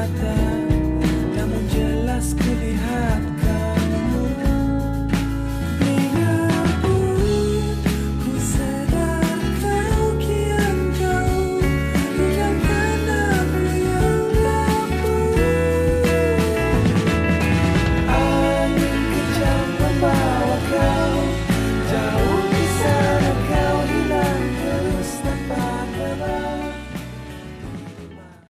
about that.